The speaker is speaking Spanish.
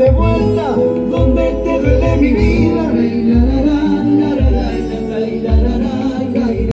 de vuelta donde te duele mi vida.